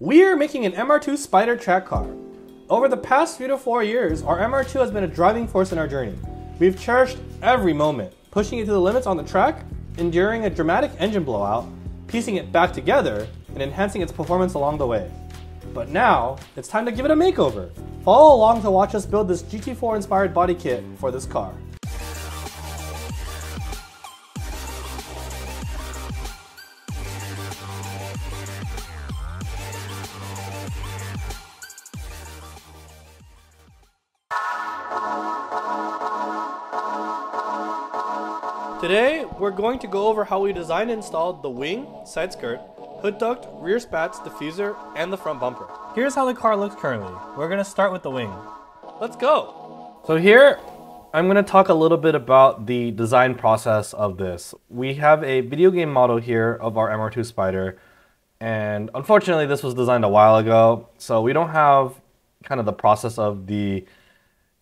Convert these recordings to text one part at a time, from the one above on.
We're making an MR2 Spyder track car. Over the past three to four years, our MR2 has been a driving force in our journey. We've cherished every moment, pushing it to the limits on the track, enduring a dramatic engine blowout, piecing it back together, and enhancing its performance along the way. But now, it's time to give it a makeover. Follow along to watch us build this GT4 inspired body kit for this car. Going to go over how we designed and installed the wing, side skirt, hood duct, rear spats, diffuser, and the front bumper. Here's how the car looks currently. We're gonna start with the wing. Let's go! So here, I'm gonna talk a little bit about the design process of this. We have a video game model here of our MR2 Spyder, and unfortunately this was designed a while ago, so we don't have kind of the process of the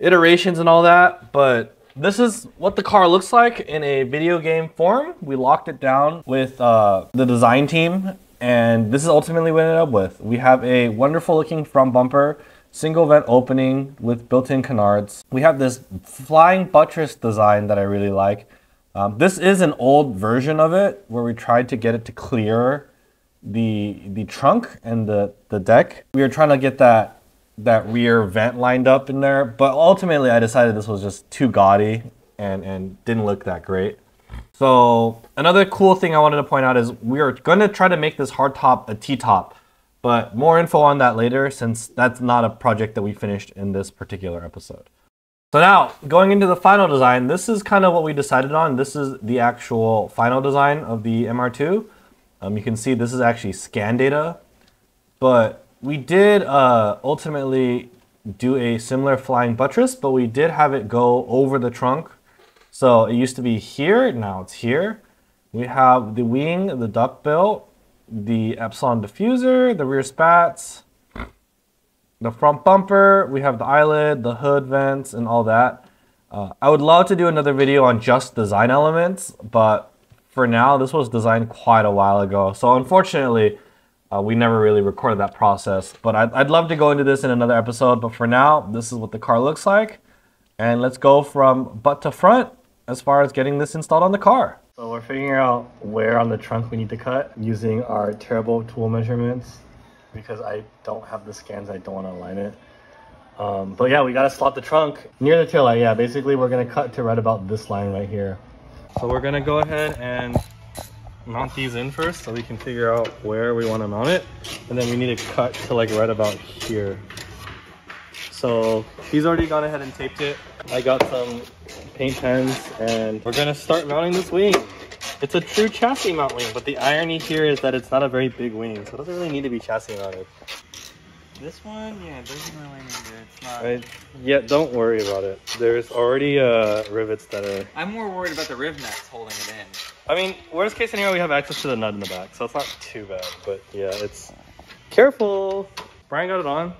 iterations and all that, but this is what the car looks like in a video game form. We locked it down with uh, the design team, and this is ultimately what it ended up with. We have a wonderful looking front bumper, single vent opening with built-in canards. We have this flying buttress design that I really like. Um, this is an old version of it where we tried to get it to clear the the trunk and the, the deck. We were trying to get that that rear vent lined up in there. But ultimately, I decided this was just too gaudy and, and didn't look that great. So another cool thing I wanted to point out is we are going to try to make this hardtop a T-top. But more info on that later since that's not a project that we finished in this particular episode. So now, going into the final design, this is kind of what we decided on. This is the actual final design of the MR2. Um, you can see this is actually scan data, but we did uh, ultimately do a similar flying buttress, but we did have it go over the trunk. So it used to be here, now it's here. We have the wing, the duck bill, the Epsilon diffuser, the rear spats, the front bumper, we have the eyelid, the hood vents, and all that. Uh, I would love to do another video on just design elements, but for now, this was designed quite a while ago. So unfortunately, uh, we never really recorded that process, but I'd, I'd love to go into this in another episode. But for now, this is what the car looks like. And let's go from butt to front as far as getting this installed on the car. So we're figuring out where on the trunk we need to cut using our terrible tool measurements because I don't have the scans, I don't want to align it. Um, but yeah, we got to slot the trunk near the tail light. Yeah, basically we're going to cut to right about this line right here. So we're going to go ahead and mount these in first so we can figure out where we want to mount it. And then we need to cut to like right about here. So he's already gone ahead and taped it. I got some paint pens and we're gonna start mounting this wing. It's a true chassis mount wing, but the irony here is that it's not a very big wing, so it doesn't really need to be chassis mounted. This one, yeah, it doesn't really need it. It's not. Right? Yeah, don't worry about it. There's already uh, rivets that are. I'm more worried about the riv nuts holding it in. I mean, worst case scenario, we have access to the nut in the back, so it's not too bad. But yeah, it's careful. Brian got it on.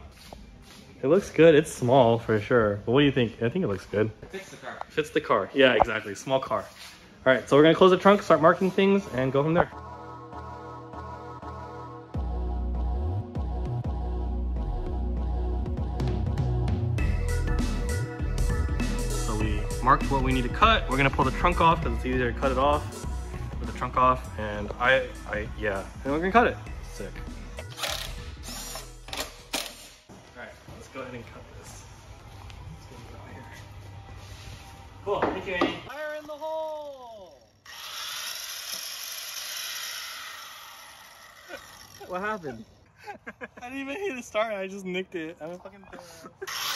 It looks good. It's small for sure. But what do you think? I think it looks good. It fits the car. Fits the car. Yeah, exactly. Small car. All right, so we're gonna close the trunk, start marking things, and go from there. So we marked what we need to cut. We're gonna pull the trunk off because it's easier to cut it off. Put the trunk off, and I, I, yeah, and we're gonna cut it. Sick. All right, let's go ahead and cut this. Let's get it out here. Cool, thank you, Andy. Fire in the hole! what happened? I didn't even hit the start, I just nicked it. I'm a fucking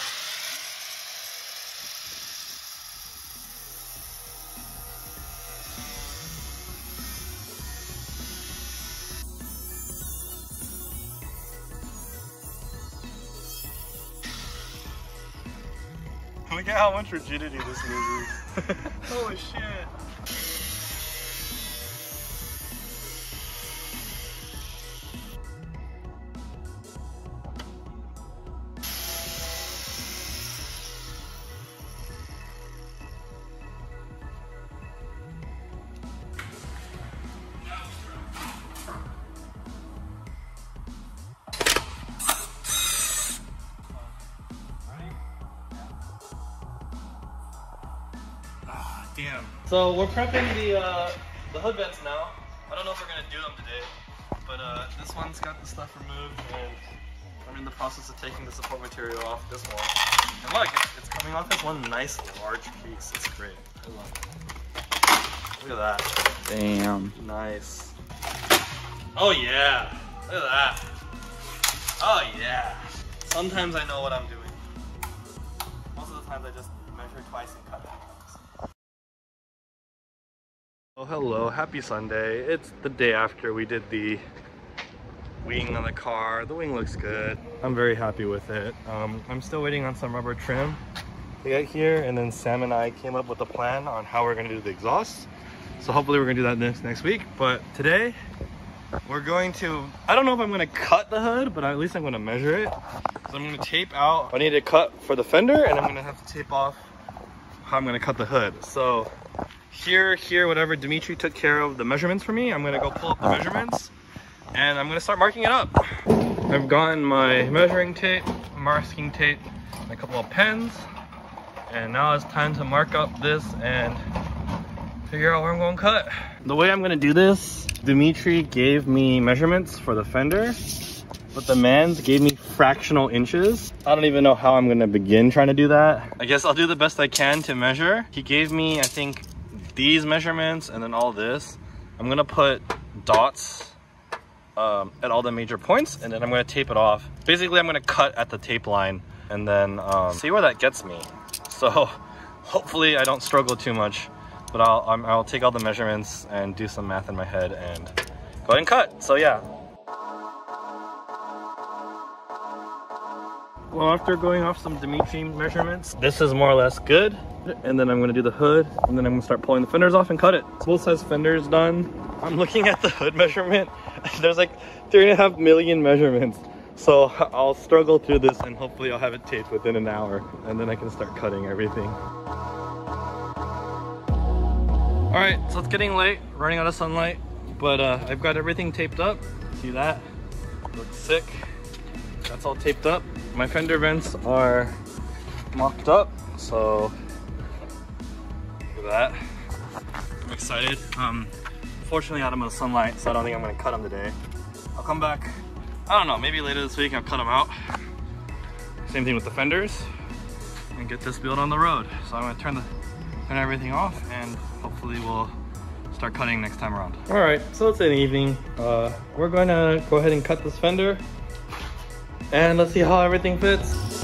at how much rigidity this movie. Holy shit. So we're prepping the uh, the hood vents now. I don't know if we're gonna do them today, but uh, this one's got the stuff removed, and I'm in the process of taking the support material off this one. And look, it's, it's coming off as one nice large piece. It's great. I love it. Look at that. Damn. Nice. Oh yeah. Look at that. Oh yeah. Sometimes I know what I'm doing. Most of the times I just measure twice and cut it. Oh hello, happy Sunday. It's the day after we did the wing on the car. The wing looks good. I'm very happy with it. Um, I'm still waiting on some rubber trim to get here and then Sam and I came up with a plan on how we're gonna do the exhaust. So hopefully we're gonna do that next next week. But today we're going to, I don't know if I'm gonna cut the hood, but at least I'm gonna measure it. So I'm gonna tape out, I need to cut for the fender and I'm gonna have to tape off how I'm gonna cut the hood. So here, here, whatever Dimitri took care of the measurements for me, I'm gonna go pull up the measurements and I'm gonna start marking it up. I've gotten my measuring tape, masking tape, and a couple of pens. And now it's time to mark up this and figure out where I'm going to cut. The way I'm going to do this, Dimitri gave me measurements for the fender, but the mans gave me fractional inches. I don't even know how I'm going to begin trying to do that. I guess I'll do the best I can to measure. He gave me, I think, these measurements and then all this. I'm to put dots um, at all the major points and then I'm to tape it off. Basically, I'm to cut at the tape line and then um, see where that gets me. So hopefully I don't struggle too much, but I'll, i will take all the measurements and do some math in my head and go ahead and cut. So yeah. Well, after going off some Dimitri measurements, this is more or less good. And then I'm gonna do the hood, and then I'm gonna start pulling the fenders off and cut it. Both sides fenders done. I'm looking at the hood measurement. There's like three and a half million measurements. So I'll struggle through this and hopefully I'll have it taped within an hour and then I can start cutting everything. All right, so it's getting late, running out of sunlight, but uh, I've got everything taped up. See that? Looks sick. That's all taped up. My fender vents are mocked up, so look at that. I'm excited. Um, fortunately out of the sunlight, so I don't think I'm gonna cut them today. I'll come back I don't know, maybe later this week I'll cut them out. Same thing with the fenders and get this build on the road. So I'm gonna turn the turn everything off and hopefully we'll start cutting next time around. All right, so it's an evening. Uh, we're gonna go ahead and cut this fender and let's see how everything fits.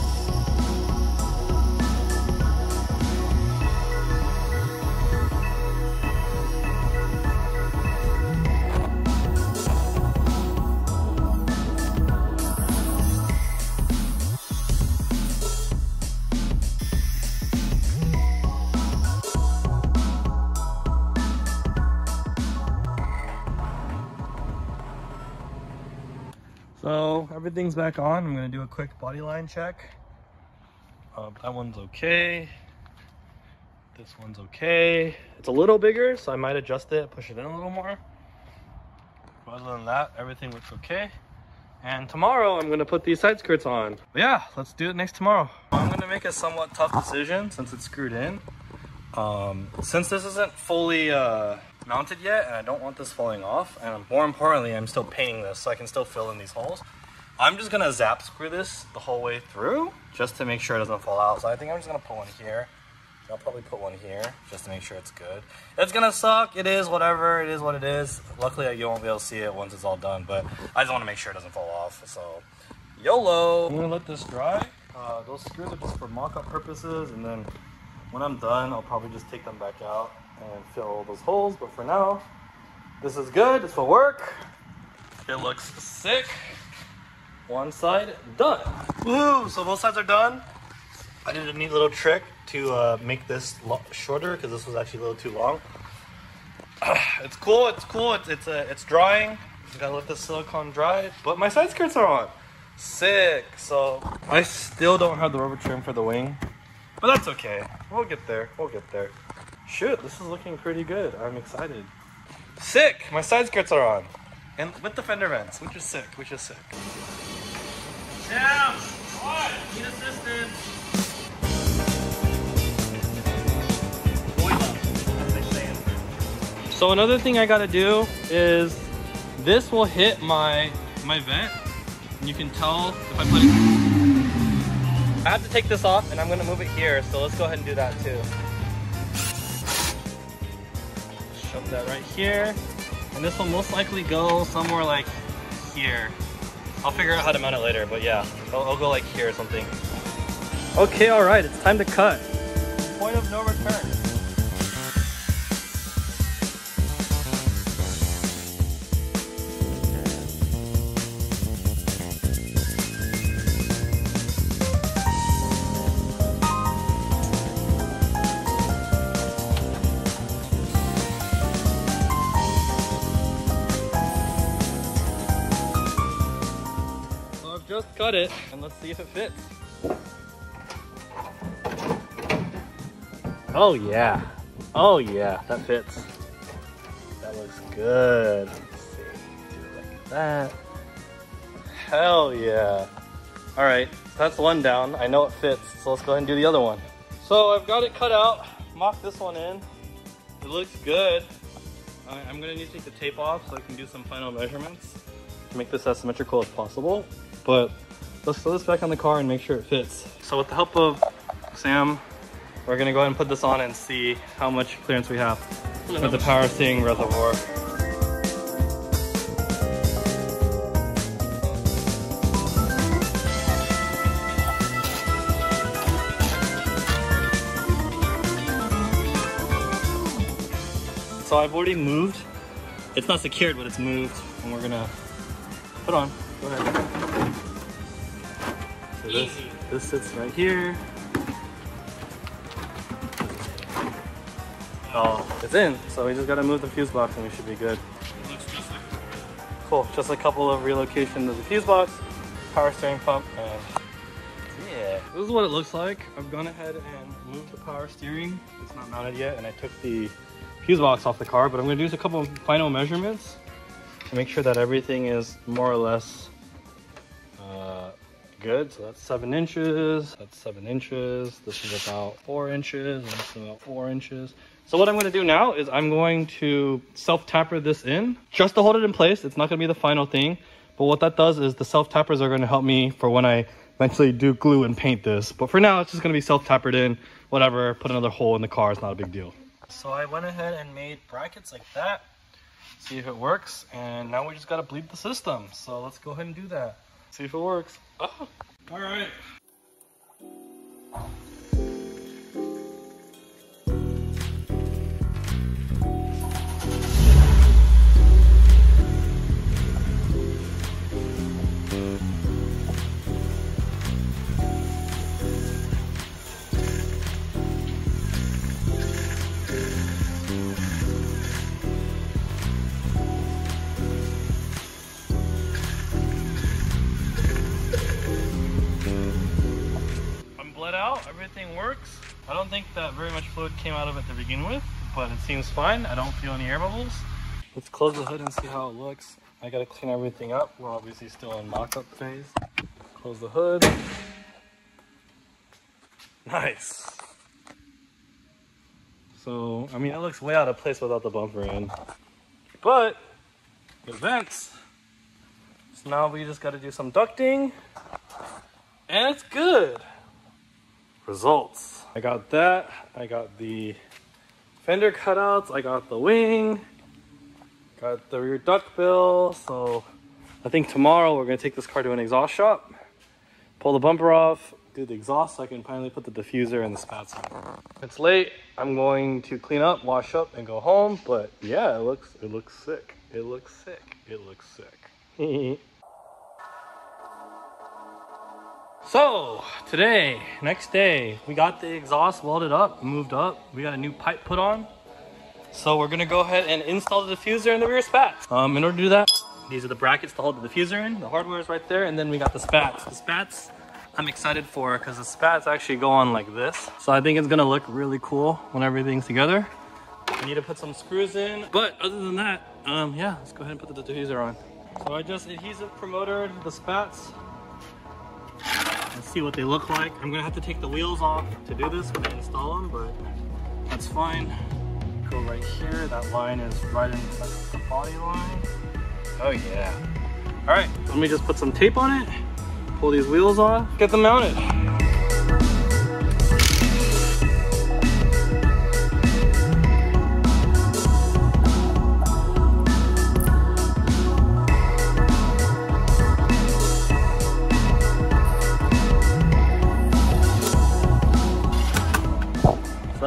Back on. I'm gonna do a quick body line check. Uh, that one's okay. This one's okay. It's a little bigger, so I might adjust it, push it in a little more. But other than that, everything looks okay. And tomorrow I'm gonna put these side skirts on. But yeah, let's do it next tomorrow. I'm gonna make a somewhat tough decision since it's screwed in. Um, since this isn't fully uh, mounted yet and I don't want this falling off and more importantly I'm still painting this so I can still fill in these holes I'm just gonna zap screw this the whole way through just to make sure it doesn't fall out so I think I'm just gonna put one here I'll probably put one here just to make sure it's good it's gonna suck it is whatever it is what it is luckily you won't be able to see it once it's all done but I just want to make sure it doesn't fall off so YOLO I'm gonna let this dry uh, those screws are just for mock-up purposes and then when I'm done I'll probably just take them back out and fill all those holes. But for now, this is good. This will work. It looks sick. One side done. Woo! So both sides are done. I did a neat little trick to uh, make this shorter because this was actually a little too long. it's cool. It's cool. It's it's uh, it's drying. gotta let the silicone dry. But my side skirts are on. Sick. So I still don't have the rubber trim for the wing, but that's okay. We'll get there. We'll get there. Shoot, this is looking pretty good. I'm excited. Sick! My side skirts are on. And with the fender vents, which is sick, which is sick. Sam! What? Need assistance! So another thing I gotta do is this will hit my my vent. And you can tell if I put it. I have to take this off and I'm gonna move it here. So let's go ahead and do that too. Shove that right here. And this will most likely go somewhere like here. I'll figure out how to mount it later, but yeah, I'll, I'll go like here or something. Okay, all right, it's time to cut. Point of no return. Cut it, and let's see if it fits. Oh yeah. Oh yeah, that fits. That looks good. Let's see. Do it like that. Hell yeah. Alright, that's one down. I know it fits, so let's go ahead and do the other one. So I've got it cut out, mock this one in. It looks good. I- I'm gonna need to take the tape off so I can do some final measurements to make this as symmetrical as possible. But let's throw this back on the car and make sure it fits. So with the help of Sam, we're gonna go ahead and put this on and see how much clearance we have with the power steering reservoir. So I've already moved. It's not secured, but it's moved, and we're gonna put on. Go ahead. So this, this sits right here. Oh, it's in. So we just gotta move the fuse box and we should be good. Cool. Just a couple of relocations of the fuse box, power steering pump, and yeah. This is what it looks like. I've gone ahead and moved the power steering. It's not mounted yet, and I took the fuse box off the car, but I'm gonna do a couple of final measurements to make sure that everything is more or less good. So that's seven inches, that's seven inches. This is about four inches, and this is about four inches. So what I'm gonna do now is I'm going to self-tapper this in just to hold it in place. It's not gonna be the final thing, but what that does is the self-tappers are gonna help me for when I eventually do glue and paint this. But for now, it's just gonna be self-tappered in, whatever, put another hole in the car, it's not a big deal. So I went ahead and made brackets like that, see if it works, and now we just gotta bleed the system. So let's go ahead and do that. See if it works. Oh, all right. Works. I don't think that very much fluid came out of it to begin with, but it seems fine. I don't feel any air bubbles. Let's close the hood and see how it looks. I gotta clean everything up. We're obviously still in mock-up phase. Close the hood. Nice. So, I mean, it looks way out of place without the bumper in. But, it vents. So now we just gotta do some ducting. And it's good. Results. I got that. I got the fender cutouts. I got the wing. Got the rear duck bill. So I think tomorrow we're gonna take this car to an exhaust shop, pull the bumper off, do the exhaust so I can finally put the diffuser and the spats on. It's late. I'm going to clean up, wash up, and go home. But yeah, it looks it looks sick. It looks sick. It looks sick. So, today, next day, we got the exhaust welded up, moved up. We got a new pipe put on. So we're gonna go ahead and install the diffuser in the rear spats. Um, in order to do that, these are the brackets to hold the diffuser in. The hardware is right there, and then we got the spats. The spats, I'm excited for because the spats actually go on like this. So I think it's gonna look really cool when everything's together. I need to put some screws in, but other than that, um, yeah, let's go ahead and put the diffuser on. So I just adhesive promoted the spats and see what they look like. I'm gonna have to take the wheels off to do this when I install them, but that's fine. go right here. That line is right in the body line. Oh yeah. All right, let me just put some tape on it, pull these wheels off, get them mounted.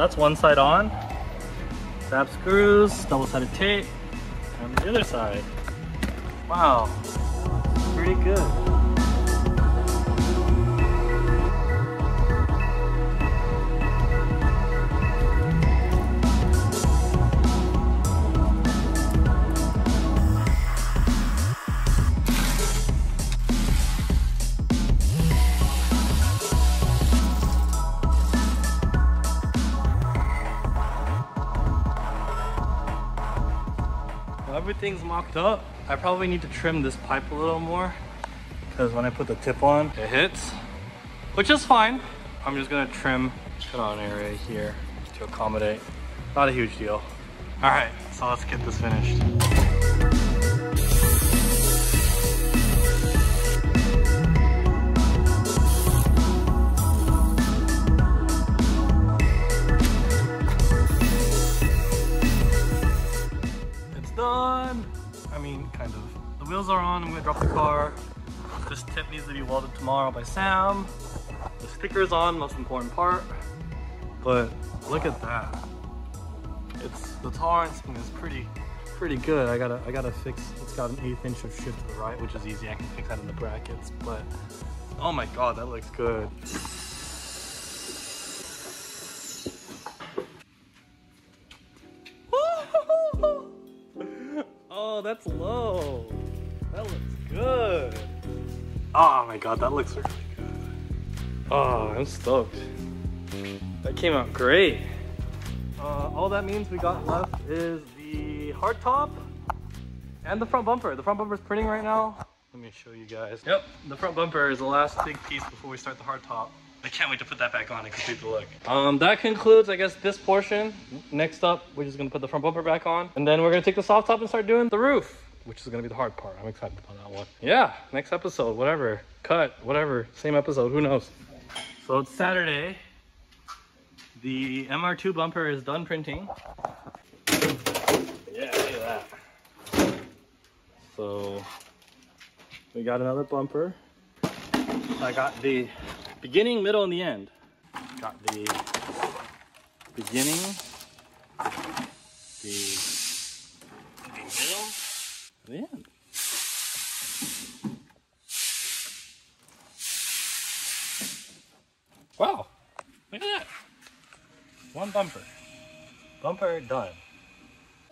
That's one side on. Snap screws, double-sided tape, and the other side. Wow, pretty good. Everything's mocked up. I probably need to trim this pipe a little more because when I put the tip on, it hits, which is fine. I'm just gonna trim cut on area here to accommodate. Not a huge deal. All right, so let's get this finished. It's done. I mean, kind of. The wheels are on. I'm gonna drop the car. This tip needs to be welded tomorrow by Sam. The sticker's on, most important part. But look at that. It's the tolerance is pretty, pretty good. I gotta, I gotta fix. It's got an eighth inch of shift to the right, which is easy. I can fix that in the brackets. But oh my god, that looks good. Oh, that's low. That looks good. Oh my god, that looks really good. Oh, I'm stoked. That came out great. Uh, all that means we got left is the hard top and the front bumper. The front bumper is printing right now. Let me show you guys. Yep, the front bumper is the last big piece before we start the hard top. I can't wait to put that back on and complete the look. Um, that concludes, I guess, this portion. Next up, we're just gonna put the front bumper back on, and then we're gonna take the soft top and start doing the roof, which is gonna be the hard part. I'm excited about that one. Yeah, next episode, whatever, cut, whatever, same episode, who knows? So it's Saturday. The MR2 bumper is done printing. Yeah, look at that. So we got another bumper. I got the beginning, middle, and the end. Got the beginning, the, middle, and the end. Wow, look at that. One bumper. Bumper done.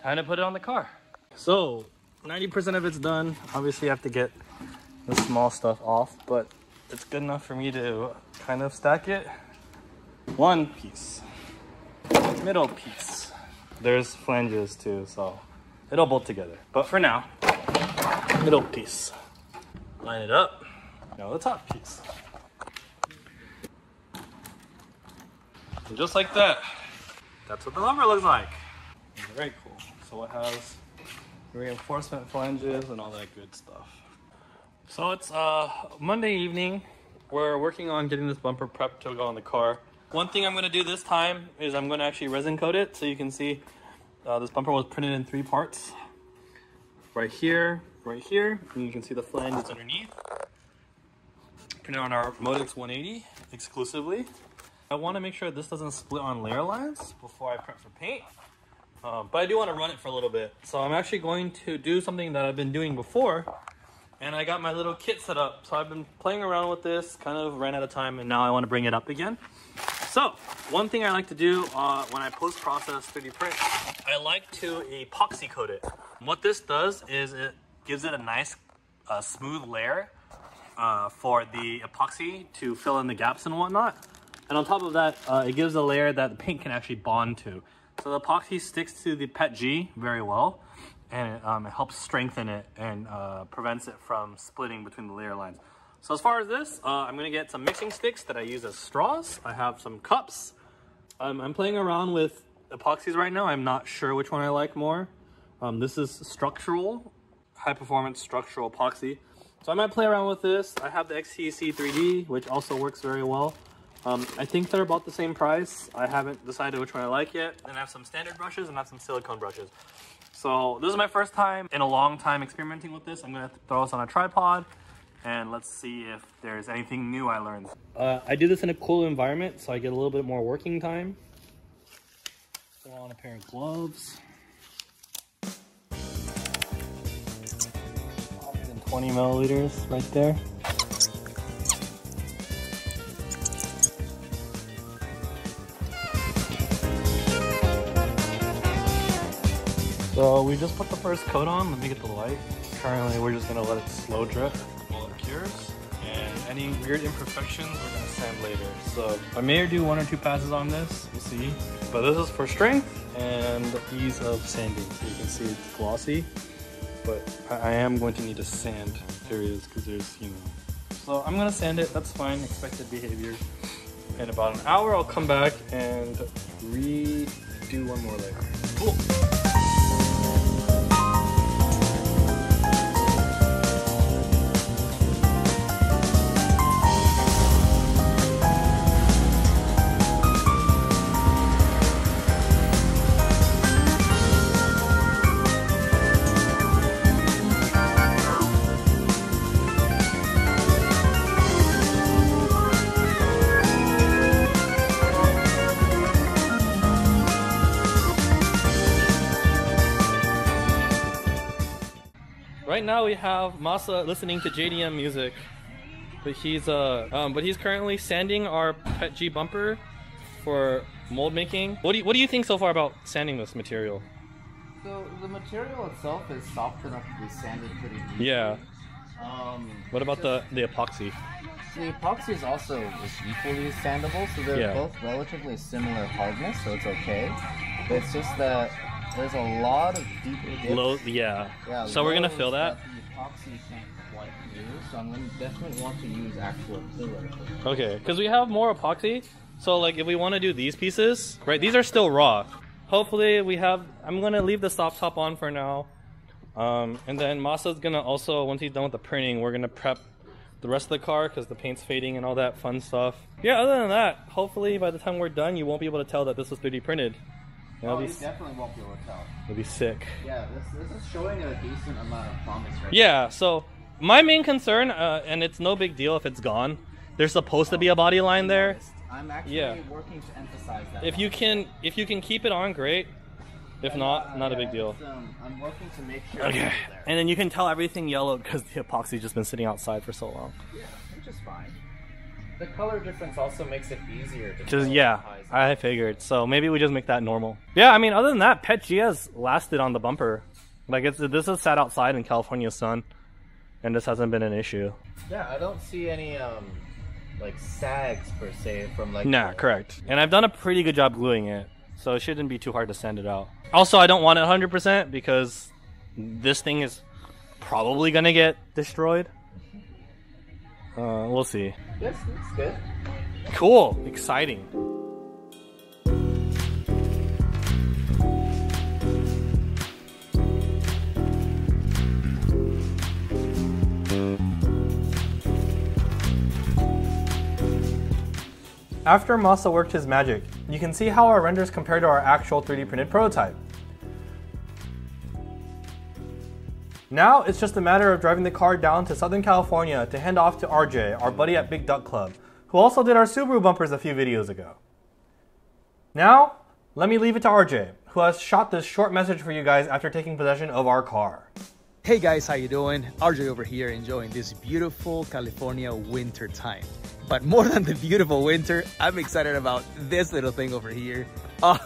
Time to put it on the car. So, 90% of it's done. Obviously, I have to get the small stuff off, but it's good enough for me to kind of stack it. One piece, middle piece. There's flanges too, so it'll bolt together. But for now, middle piece. Line it up. Now the top piece. And just like that, that's what the lumber looks like. Very cool. So it has reinforcement flanges and all that good stuff. So it's uh, Monday evening. We're working on getting this bumper prepped to go on the car. One thing I'm gonna do this time is I'm gonna actually resin coat it so you can see uh, this bumper was printed in three parts. Right here, right here, and you can see the flange is underneath. Printed on our Modix 180 exclusively. I wanna make sure this doesn't split on layer lines before I prep for paint. Um, but I do wanna run it for a little bit. So I'm actually going to do something that I've been doing before and I got my little kit set up. So I've been playing around with this, kind of ran out of time, and now I want to bring it up again. So one thing I like to do uh, when I post-process 3D print, I like to epoxy coat it. What this does is it gives it a nice uh, smooth layer uh, for the epoxy to fill in the gaps and whatnot. And on top of that, uh, it gives a layer that the paint can actually bond to. So the epoxy sticks to the PETG very well and it, um, it helps strengthen it and uh, prevents it from splitting between the layer lines. So as far as this, uh, I'm gonna get some mixing sticks that I use as straws. I have some cups. Um, I'm playing around with epoxies right now. I'm not sure which one I like more. Um, this is structural, high performance structural epoxy. So I might play around with this. I have the XTC 3D, which also works very well. Um, I think they're about the same price. I haven't decided which one I like yet. And I have some standard brushes and I have some silicone brushes. So this is my first time in a long time experimenting with this. I'm gonna throw this on a tripod and let's see if there's anything new I learned. Uh, I do this in a cool environment so I get a little bit more working time. Throw on a pair of gloves. 120 milliliters right there. So we just put the first coat on. Let me get the light. Currently, we're just gonna let it slow drip while it cures. And any weird imperfections, we're gonna sand later. So I may do one or two passes on this. We'll see. But this is for strength and ease of sanding. So you can see it's glossy. But I am going to need to sand areas because there's, you know. So I'm gonna sand it. That's fine. Expected behavior. In about an hour, I'll come back and redo one more layer. Cool. Now we have Masa listening to JDM music, but he's uh um but he's currently sanding our PETG bumper for mold making. What do you, what do you think so far about sanding this material? So the material itself is soft enough to be sanded pretty easily. Yeah. Um, What about the the epoxy? the epoxy is also is equally sandable, so they're Yeah. both relatively similar hardness, so it's okay. It's just that there's a lot of deep dips. Low, yeah. Yeah, so we're gonna fill that. The epoxy can't quite use, so I'm gonna definitely want to use actual filler. Okay, because we have more epoxy. So like if we want to do these pieces, right? These are still raw. Hopefully we have. I'm gonna leave the soft top on for now. Um, and then Masa's gonna also once he's done with the printing, we're gonna prep the rest of the car because the paint's fading and all that fun stuff. Yeah. Other than that, hopefully by the time we're done, you won't be able to tell that this was 3D printed. That'll Oh, be you definitely won't be able to tell. that'll be sick. Yeah, this, this is showing a decent amount of promise right Yeah, so my main concern, uh, and it's no big deal if it's gone. There's supposed to be a body line there. noticed. I'm actually Yeah. working to emphasize that. If you can, if you can keep it on, great. If not, not a big deal. Um, I'm working to make sure Okay, it's there. and then you can tell everything yellow because the epoxy's just been sitting outside for so long. Yeah, which is fine. The color difference also makes it easier to Just yeah. I figured. So maybe we just make that normal. Yeah, I mean, other than that, PETG has lasted on the bumper. Like it's this is sat outside in California sun, and this hasn't been an issue. Yeah, I don't see any um like sags per se from like Nah, the- correct. And I've done a pretty good job gluing it, so it shouldn't be too hard to sand it out. Also, I don't want it 100% because this thing is probably gonna get destroyed. Uh, we'll see. Yes, it's good. Cool, exciting. After Masa worked his magic, you can see how our renders compare to our actual 3D printed prototype. Now it's just a matter of driving the car down to Southern California to hand off to RJ, our buddy at Big Duck Club, who also did our Subaru bumpers a few videos ago. Now, let me leave it to RJ, who has shot this short message for you guys after taking possession of our car. Hey guys, how you doing? RJ over here enjoying this beautiful California winter time. But more than the beautiful winter, I'm excited about this little thing over here. Oh,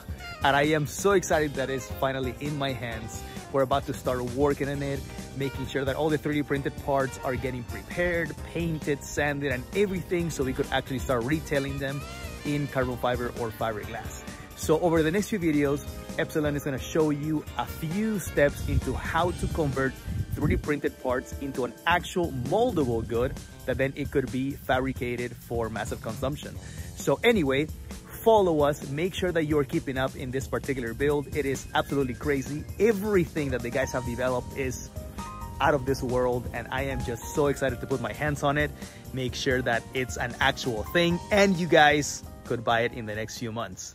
and I am so excited that it's finally in my hands. We're about to start working on it, making sure that all the 3D printed parts are getting prepared, painted, sanded, and everything so we could actually start retailing them in carbon fiber or fiberglass. So over the next few videos, Epsilon is gonna show you a few steps into how to convert 3D printed parts into an actual moldable good that then it could be fabricated for massive consumption. So anyway, follow us. Make sure that you're keeping up in this particular build. It is absolutely crazy. Everything that the guys have developed is out of this world and I am just so excited to put my hands on it, make sure that it's an actual thing and you guys could buy it in the next few months.